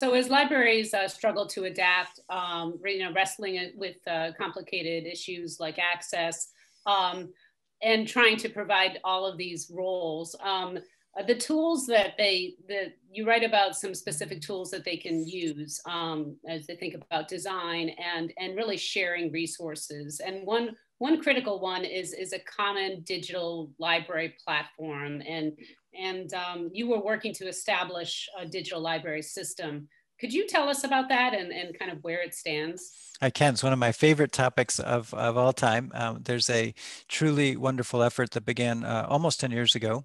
So as libraries uh, struggle to adapt, um, you know, wrestling with uh, complicated issues like access um, and trying to provide all of these roles, um, uh, the tools that they, that you write about some specific tools that they can use um, as they think about design and, and really sharing resources. And one, one critical one is, is a common digital library platform. And and um, you were working to establish a digital library system. Could you tell us about that and, and kind of where it stands? I can. It's one of my favorite topics of, of all time. Um, there's a truly wonderful effort that began uh, almost 10 years ago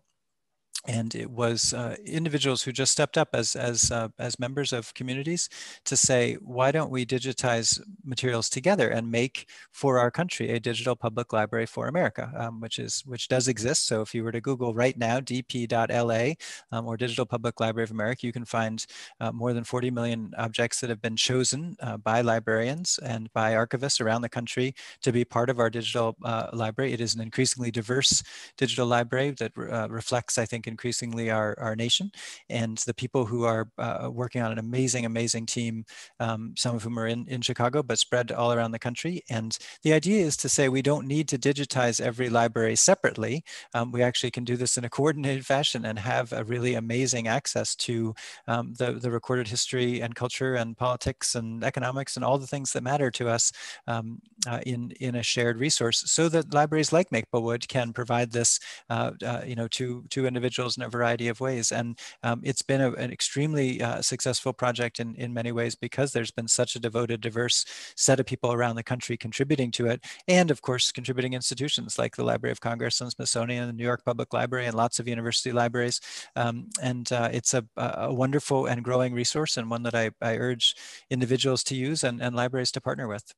and it was uh, individuals who just stepped up as as uh, as members of communities to say why don't we digitize materials together and make for our country a digital public library for america? Um, which is which does exist. So if you were to google right now dp.la um, or digital public library of america you can find uh, more than 40 million objects that have been chosen uh, by librarians and by archivists around the country to be part of our digital uh, library. It is an increasingly diverse digital library that uh, reflects i think increasingly our, our nation and the people who are uh, working on an amazing, amazing team, um, some of whom are in, in Chicago, but spread all around the country. And the idea is to say we don't need to digitize every library separately. Um, we actually can do this in a coordinated fashion and have a really amazing access to um, the, the recorded history and culture and politics and economics and all the things that matter to us um, uh, in, in a shared resource so that libraries like Maplewood can provide this uh, uh, you know, to, to individuals in a variety of ways. And um, it's been a, an extremely uh, successful project in, in many ways because there's been such a devoted, diverse set of people around the country contributing to it. And of course, contributing institutions like the Library of Congress and Smithsonian and the New York Public Library and lots of university libraries. Um, and uh, it's a, a, wonderful and growing resource and one that I, I urge individuals to use and, and libraries to partner with.